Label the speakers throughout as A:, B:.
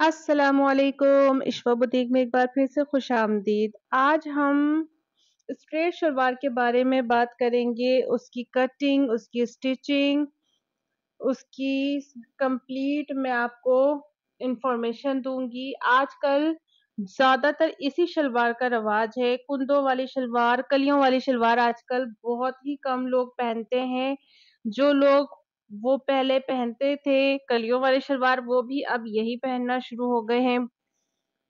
A: असलकुम इशवा बुटीक में एक बार फिर से खुश आमदीद। आज हम स्ट्रेट शलवार के बारे में बात करेंगे। उसकी कटिंग उसकी स्टिचिंग उसकी कंप्लीट मैं आपको इंफॉर्मेशन दूँगी। आजकल ज़्यादातर इसी शलवार का रवाज है। कुंदों वाली शलवार, कलियों वाली शलवार आजकल बहुत ही कम लोग पहनते हैं। जो लोग वो पहले पहनते थे, कलियों वाले शलवार, वो भी अब यही पहनना शुरू हो गए हैं।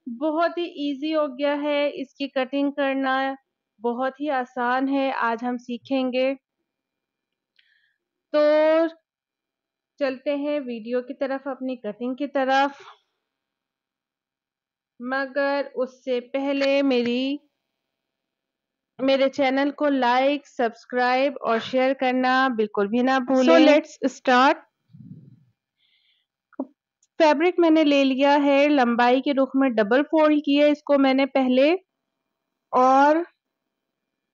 A: बहुत ही इजी हो गया है इसकी कटिंग करना। बहुत ही आसान है, आज हम सीखेंगे। तो चलते हैं वीडियो की तरफ़, अपनी कटिंग की तरफ़। मगर उससे पहले मेरी मेरे चैनल को लाइक सब्सक्राइब और शेयर करना बिल्कुल भी ना भूलें। सो लेट्स स्टार्ट फैब्रिक मैंने ले लिया है लंबाई के रुख में डबल फोल्ड किया इसको मैंने पहले और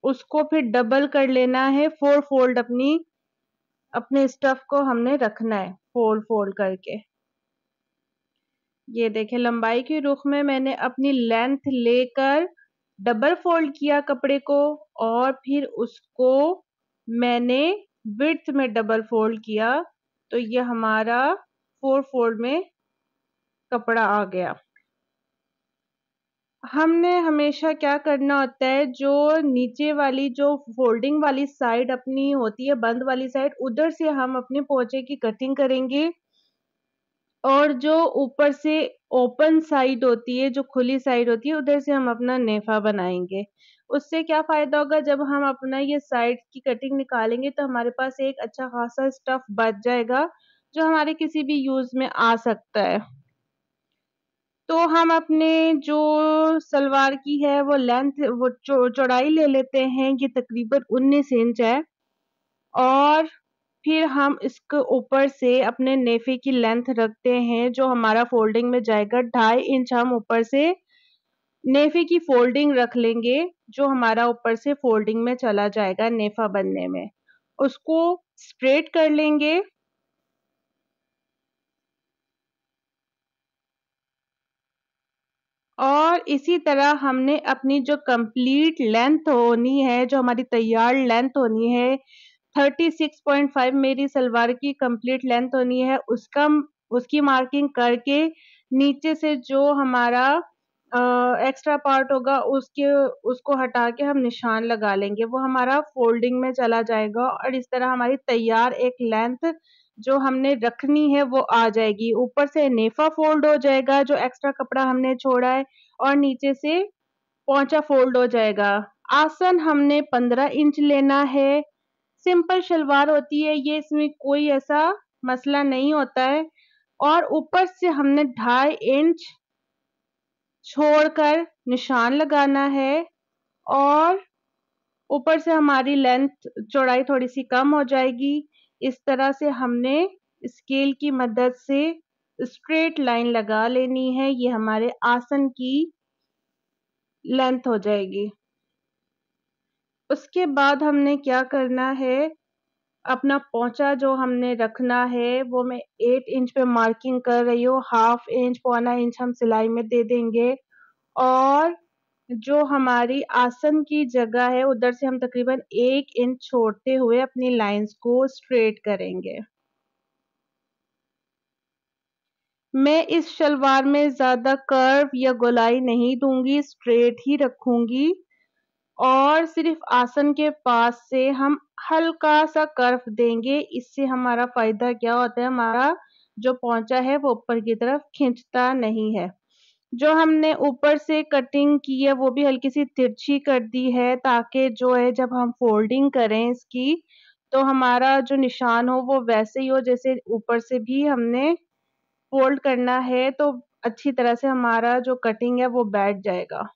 A: उसको फिर डबल कर लेना है फोर फोल्ड अपनी अपने स्टफ़ को हमने रखना है फोल्ड फोल्ड करके। ये देखें लंबाई के रुख में मैंने अपनी लेंथ लेकर डबल फोल्ड किया कपड़े को और फिर उसको मैंने विर्थ में डबल फोल्ड किया तो ये हमारा फोर फोल्ड में कपड़ा आ गया। हमने हमेशा क्या करना होता है, जो नीचे वाली, जो फोल्डिंग वाली साइड अपनी होती है, बंद वाली साइड उधर से हम अपने पोचे की कटिंग करेंगे और जो ऊपर से ओपन साइड होती है, जो खुली साइड होती है, उधर से हम अपना नेफा बनाएँगे। उससे क्या फ़ायदा होगा, जब हम अपना ये साइड की कटिंग निकालेंगे तो हमारे पास एक अच्छा खासा स्टफ़ बच जाएगा, जो हमारे किसी भी यूज़ में आ सकता है। तो हम अपने जो सलवार की है, वो लेंथ, वो चौड़ाई ले लेते हैं, ये तकरीबन 19 इंच है। और फिर हम इसके ऊपर से अपने नेफे की लेंथ रखते हैं, जो हमारा फोल्डिंग में जाएगा। ढाई इंच हम ऊपर से नेफे की फोल्डिंग रख लेंगे, जो हमारा ऊपर से फोल्डिंग में चला जाएगा नेफा बनने में। उसको स्ट्रेट कर लेंगे। और इसी तरह हमने अपनी जो कंप्लीट लेंथ होनी है, जो हमारी तैयार लेंथ होनी है 36.5 मेरी सलवार की कंप्लीट लेंथ होनी है। उसका, उसकी मार्किंग करके नीचे से जो हमारा एक्स्ट्रा पार्ट होगा, उसके, उसको हटा के हम निशान लगा लेंगे। वो हमारा फोल्डिंग में चला जाएगा और इस तरह हमारी तैयार एक लेंथ जो हमने रखनी है, वो आ जाएगी। ऊपर से नेफा फोल्ड हो जाएगा, जो एक्स्ट्रा कपड़ा हमने छोड़ा है, और नीचे से पौचा फोल्ड हो जाएगा। आसन हमने 15 इंच लेना है। सिंपल शलवार होती है, ये इसमें कोई ऐसा मसला नहीं होता है। और ऊपर से हमने ढाई इंच छोड़कर निशान लगाना है और ऊपर से हमारी लेंथ चौड़ाई थोड़ी सी कम हो जाएगी। इस तरह से हमने स्केल की मदद से स्ट्रेट लाइन लगा लेनी है, ये हमारे आसन की लेंथ हो जाएगी। उसके बाद हमने क्या करना है? अपना पोंचा जो हमने रखना है, वो मैं एट इंच पे मार्किंग कर रही हूँ। हाफ़ इंच पौना इंच हम सिलाई में दे देंगे। और जो हमारी आसन की जगह है, उधर से हम तकरीबन एक इंच छोड़ते हुए अपनी लाइंस को स्ट्रेट करेंगे। मैं इस शलवार में ज़्यादा कर्व या गोलाई नहीं दूँगी स्ट्रेट ही रखूँगी। और सिर्फ़ आसन के पास से हम हल्का सा कर्फ देंगे। इससे हमारा फ़ायदा क्या होता है? हमारा जो पहुँचा है वो ऊपर की तरफ़ खींचता नहीं है। जो हमने ऊपर से कटिंग की है, वो भी हल्की सी तिरछी कर दी है ताकि जो है जब हम फोल्डिंग करें इसकी तो हमारा जो निशान हो वो वैसे ही हो जैसे ऊपर से भी हमने फोल्ड करना है तो अच्छी तरह से हमारा जो कटिंग है वो बैठ जाएगा।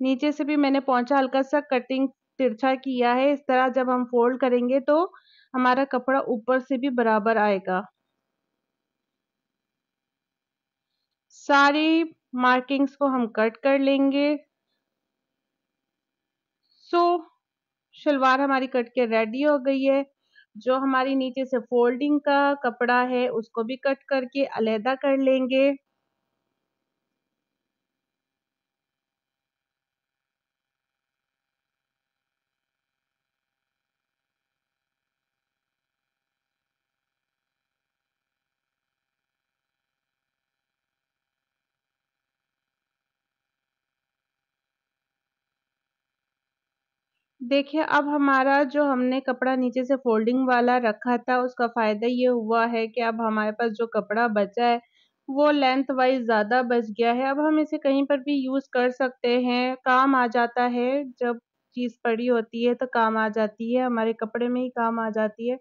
A: नीचे से भी मैंने पहुँचा हल्का सा कटिंग तिरछा किया है। इस तरह जब हम फोल्ड करेंगे तो हमारा कपड़ा ऊपर से भी बराबर आएगा। सारी मार्किंग्स को हम कट कर लेंगे। सो शलवार हमारी कट के रेडी हो गई है। जो हमारी नीचे से फोल्डिंग का कपड़ा है, उसको भी कट करके अलहदा कर लेंगे। देखिए, अब हमारा जो हमने कपड़ा नीचे से फोल्डिंग वाला रखा था, उसका फ़ायदा ये हुआ है कि अब हमारे पास जो कपड़ा बचा है, वो लेंथ वाइज ज़्यादा बच गया है। अब हम इसे कहीं पर भी यूज़ कर सकते हैं। काम आ जाता है, जब चीज़ पड़ी होती है तो काम आ जाती है, हमारे कपड़े में ही काम आ जाती है।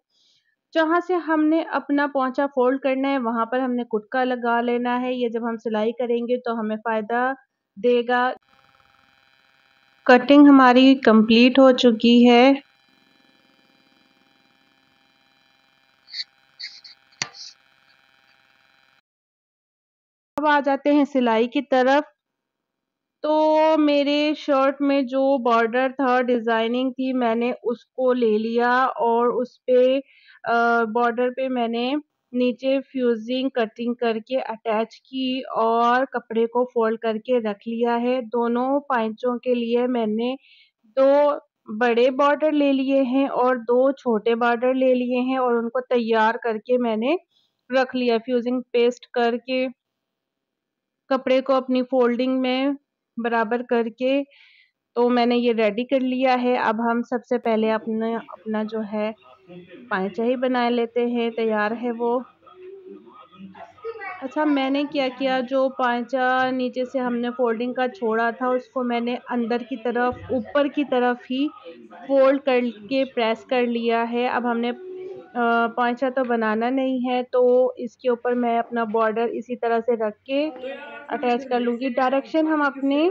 A: जहाँ से हमने अपना पोंछा फोल्ड करना है, वहाँ पर हमने कुटका लगा लेना है। ये जब हम सिलाई करेंगे तो हमें फ़ायदा देगा। कटिंग हमारी कंप्लीट हो चुकी है। अब आ जाते हैं सिलाई की तरफ़। तो मेरे शर्ट में जो बॉर्डर था डिज़ाइनिंग थी, मैंने उसको ले लिया और उस पे बॉर्डर पे मैंने नीचे फ्यूजिंग, कटिंग करके अटैच की और कपड़े को फोल्ड करके रख लिया है। दोनों पाइचों के लिए मैंने दो बड़े बॉर्डर ले लिए हैं और दो छोटे बॉर्डर ले लिए हैं और उनको तैयार करके मैंने रख लिया। फ्यूजिंग पेस्ट करके कपड़े को अपनी फोल्डिंग में बराबर करके तो मैंने ये रेडी कर लिया है। अब हम सबसे पहले अपना अपना जो है पाँचा ही बना लेते हैं, तैयार है वो। अच्छा मैंने क्या किया, जो पाँचा नीचे से हमने फोल्डिंग का छोड़ा था, उसको मैंने अंदर की तरफ़, ऊपर की तरफ़ ही फोल्ड करके प्रेस कर लिया है। अब हमने पाँचा तो बनाना नहीं है तो इसके ऊपर मैं अपना बॉर्डर इसी तरह से रख के अटैच कर लूँगी। डायरेक्शन हम अपने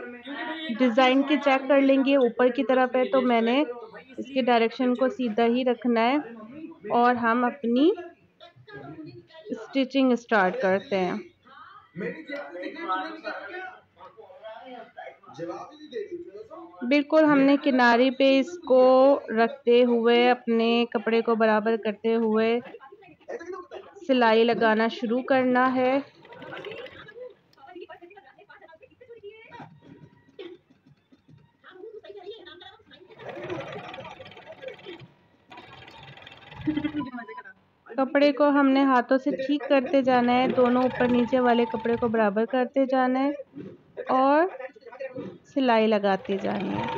A: डिज़ाइन के चेक कर लेंगे, ऊपर की तरफ़ है तो मैंने इसके डायरेक्शन को सीधा ही रखना है और हम अपनी स्टिचिंग स्टार्ट करते हैं। बिल्कुल हमने किनारे पे इसको रखते हुए, अपने कपड़े को बराबर करते हुए सिलाई लगाना शुरू करना है। कपड़े को हमने हाथों से ठीक करते जाना है दोनों ऊपर नीचे वाले कपड़े को बराबर करते जाना है और सिलाई लगाते जानी है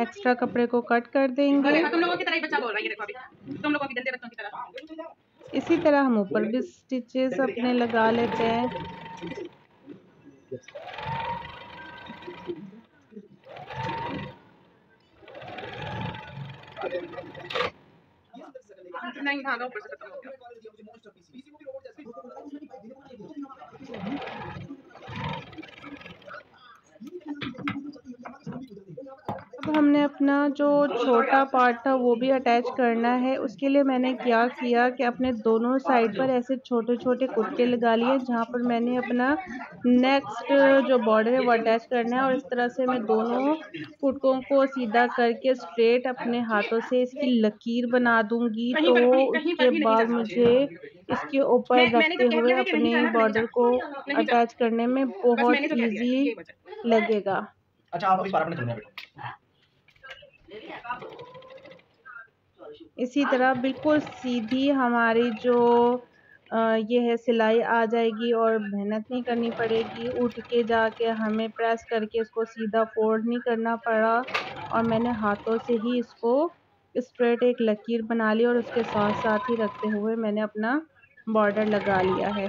A: एक्स्ट्रा कपड़े को कट कर देंगे तुम
B: लोगों की तरह बच्चा बोल रही है देखो
C: अभी।
B: तुम लोगों की की
D: तरह।
A: इसी तरह हम ऊपर भी स्टिचेस अपने लगा लेते हैं नहीं धागा ऊपर से खत्म हो गया अब हमने अपना जो छोटा पार्ट था वो भी अटैच करना है। उसके लिए मैंने क्या किया कि अपने दोनों साइड पर ऐसे छोटे छोटे कुटके लगा लिए जहाँ पर मैंने अपना नेक्स्ट जो बॉर्डर है वो अटैच करना है। और इस तरह से मैं दोनों कुटकों को सीधा करके स्ट्रेट अपने हाथों से इसकी लकीर बना दूँगी। तो उसके बाद मुझे इसके ऊपर रखते हुए अपने बॉर्डर को अटैच करने में बहुत ईजी लगेगा। अच्छा आप अभी इसी तरह बिल्कुल सीधी हमारी जो ये है सिलाई आ जाएगी और मेहनत नहीं करनी पड़ेगी। उठ के जाके हमें प्रेस करके इसको सीधा फोल्ड नहीं करना पड़ा और मैंने हाथों से ही इसको स्ट्रेट एक लकीर बना ली और उसके साथ साथ ही रखते हुए मैंने अपना बॉर्डर लगा लिया है।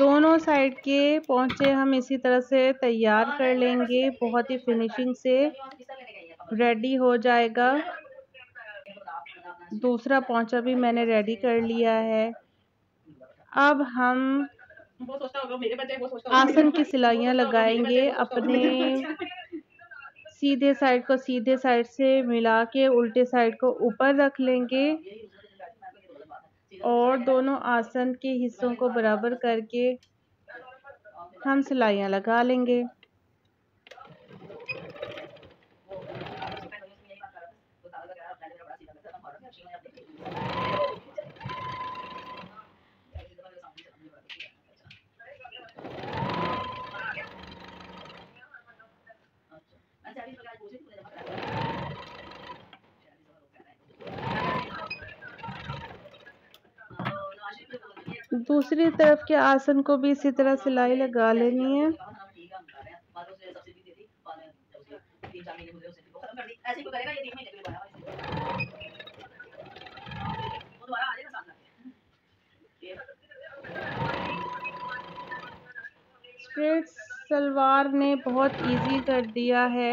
A: दोनों साइड के पहुँचे, हम इसी तरह से तैयार कर लेंगे। बहुत ही फिनिशिंग से रेडी हो जाएगा। दूसरा पौचा भी मैंने रेडी कर लिया है। अब हम आसन की सिलाइयाँ लगाएँगे अपने। सीधे साइड को सीधे साइड से मिला के उल्टे साइड को ऊपर रख लेंगे। और दोनों आसन के हिस्सों को बराबर करके हम सिलाइयाँ लगा लेंगे। दूसरी तरफ़ के आसन को भी इसी तरह सिलाई लगा लेनी है। स्ट्रेट सलवार ने बहुत इजी कर दिया है।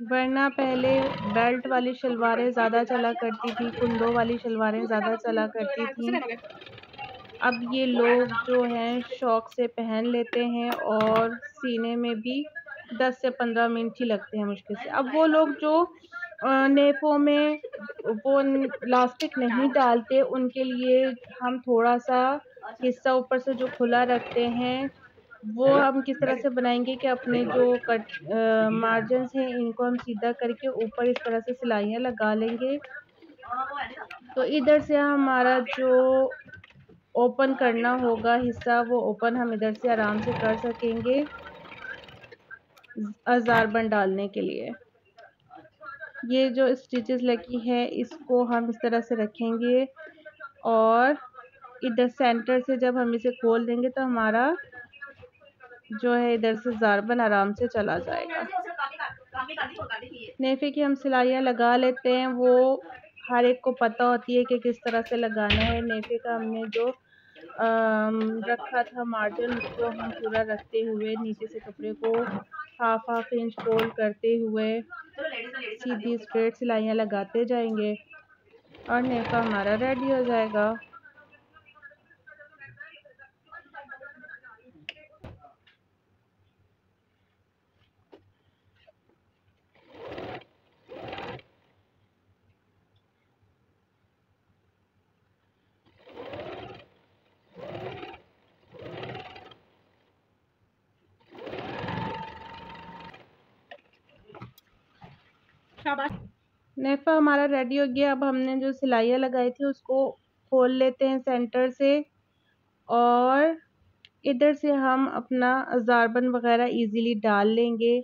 A: वरना पहले बेल्ट वाली शलवारें ज़्यादा चला करती थी, कुंदों वाली शलवारें ज़्यादा चला करती थी। अब ये लोग जो हैं, शौक़ से पहन लेते हैं और सीने में भी 10 से 15 मिनट ही लगते हैं मुश्किल से। अब वो लोग जो नेपों में वो लास्टिक नहीं डालते, उनके लिए हम थोड़ा सा हिस्सा ऊपर से जो खुला रखते हैं वो हम किस तरह से बनाएँगे कि अपने जो कट मार्जिन हैं इनको हम सीधा करके ऊपर इस तरह से सिलाइयाँ लगा लेंगे। तो इधर से हमारा जो ओपन करना होगा हिस्सा वो ओपन हम इधर से आराम से कर सकेंगे बन डालने के लिए। ये जो स्टिचेस लगी है इसको हम इस तरह से रखेंगे और इधर सेंटर से जब हम इसे खोल देंगे तो हमारा जो है इधर से ज़ारबन आराम से चला जाएगा। नेफे की हम सिलाइयाँ लगा लेते हैं। वो हर एक को पता होती है कि किस तरह से लगाना है। नेफे का हमने जो रखा था मार्जिन उसको हम पूरा रखते हुए नीचे से कपड़े को हाफ़ हाफ़ इंच फोल्ड करते हुए सीधी स्ट्रेट सिलाइयाँ लगाते जाएँगे। और नेफा हमारा रेडी हो जाएगा। नेफा हमारा रेडी हो गया। अब हमने जो सिलाइयाँ लगाई थी उसको खोल लेते हैं सेंटर से और इधर से हम अपना अजारबन वगैरह इजीली डाल लेंगे।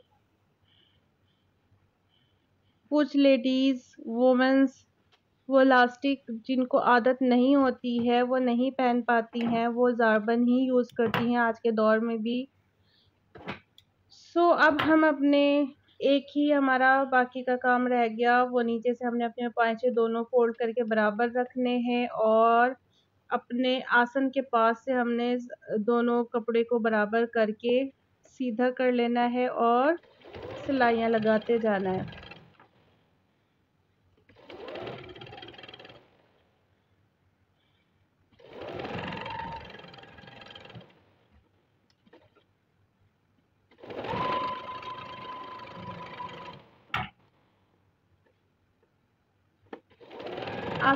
A: कुछ लेडीज़ वुमेंस वो लास्टिक जिनको आदत नहीं होती है वो नहीं पहन पाती हैं वो ज़ारबन ही यूज़ करती हैं आज के दौर में भी। सो so, अब हम अपने एक ही हमारा बाकी का काम रह गया। वो नीचे से हमने अपने पाँचे दोनों फोल्ड करके बराबर रखने हैं और अपने आसन के पास से हमने दोनों कपड़े को बराबर करके सीधा कर लेना है और सिलाइयाँ लगाते जाना है।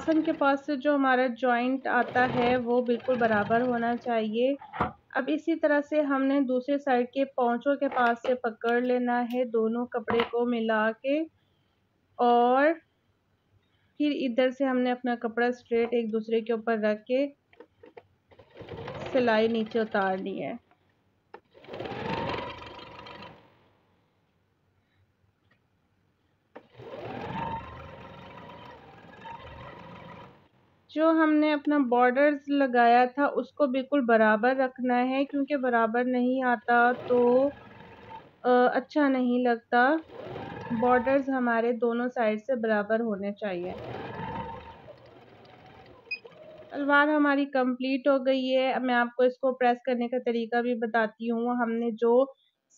A: आसन के पास से जो हमारा जॉइंट आता है, वो बिल्कुल बराबर होना चाहिए। अब इसी तरह से हमने दूसरे साइड के पौचों के पास से पकड़ लेना है, दोनों कपड़े को मिला के। और फिर इधर से हमने अपना कपड़ा स्ट्रेट एक दूसरे के ऊपर रख के सिलाई नीचे उतारनी है। जो हमने अपना बॉर्डर्स लगाया था, उसको बिल्कुल बराबर रखना है, क्योंकि बराबर नहीं आता तो अच्छा नहीं लगता। बॉर्डर्स हमारे दोनों साइड से बराबर होने चाहिए। सलवार हमारी कंप्लीट हो गई है। मैं आपको इसको प्रेस करने का तरीका भी बताती हूँ। हमने जो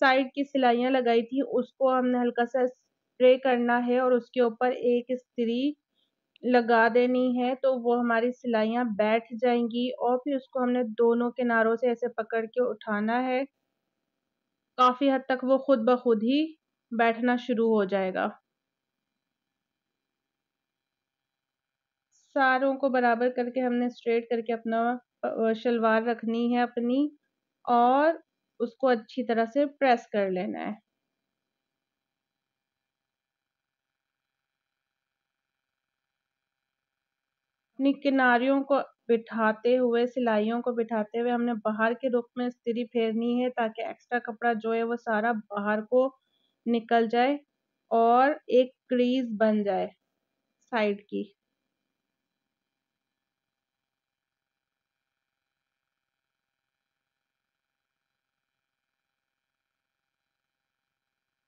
A: साइड की सिलाइयाँ लगाई थी, उसको हमने हल्का सा स्प्रे करना है और उसके ऊपर एक इस्त्री लगा देनी है तो वो हमारी सिलाइयाँ बैठ जाएँगी और फिर उसको हमने दोनों किनारों से ऐसे पकड़ के उठाना है। काफ़ी हद तक वो खुद ब खुद ही बैठना शुरू हो जाएगा। सारों को बराबर करके हमने स्ट्रेट करके अपना शलवार रखनी है अपनी और उसको अच्छी तरह से प्रेस कर लेना है। अपनी किनारियों को बिठाते हुए, सिलाइयों को बिठाते हुए हमने बाहर के रुख में स्त्री फेरनी है ताकि एक्स्ट्रा कपड़ा जो है वो सारा बाहर को निकल जाए और एक क्रीज बन जाए साइड की।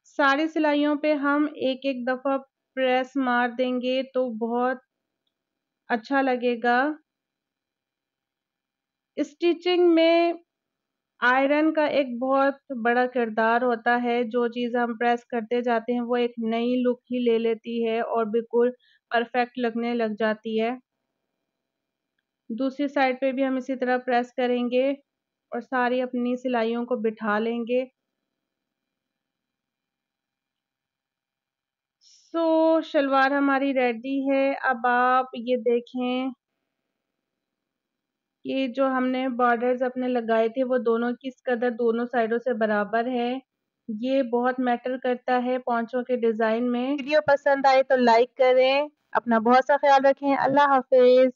A: सारी सिलाइयों पे हम एक एक दफ़ा प्रेस मार देंगे तो बहुत अच्छा लगेगा। स्टिचिंग में आयरन का एक बहुत बड़ा किरदार होता है। जो चीज़ हम प्रेस करते जाते हैं, वो एक नई लुक ही ले लेती है और बिल्कुल परफेक्ट लगने लग जाती है। दूसरी साइड पे भी हम इसी तरह प्रेस करेंगे और सारी अपनी सिलाइयों को बिठा लेंगे। सो, शलवार हमारी रेडी है। अब आप ये देखें। ये जो हमने बॉर्डर्स अपने लगाए थे, वो दोनों किस कदर दोनों साइडों से बराबर है, ये बहुत मैटर करता है पॉन्चों के डिज़ाइन में। वीडियो पसंद आए तो लाइक करें, अपना बहुत सा ख्याल रखें। अल्लाह हाफिज़।